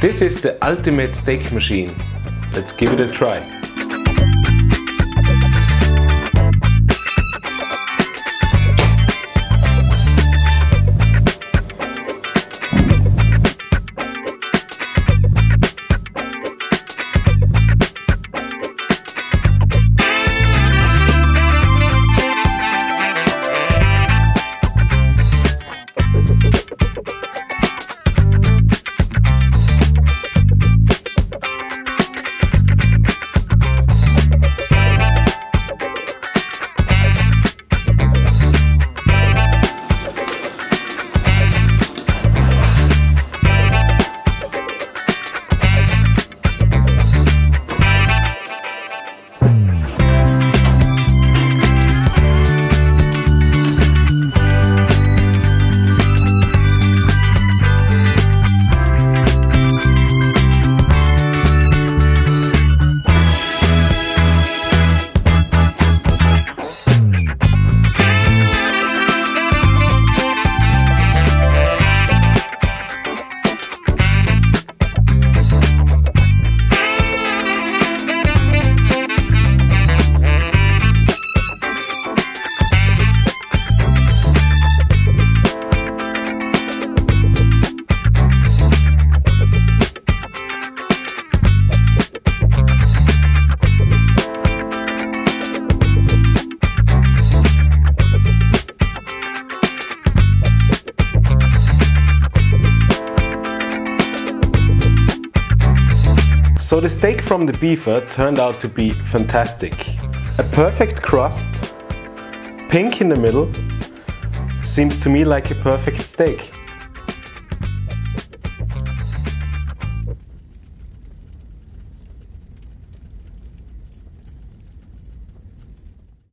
This is the ultimate steak machine. Let's give it a try. So the steak from the beefer turned out to be fantastic. A perfect crust, pink in the middle, seems to me like a perfect steak.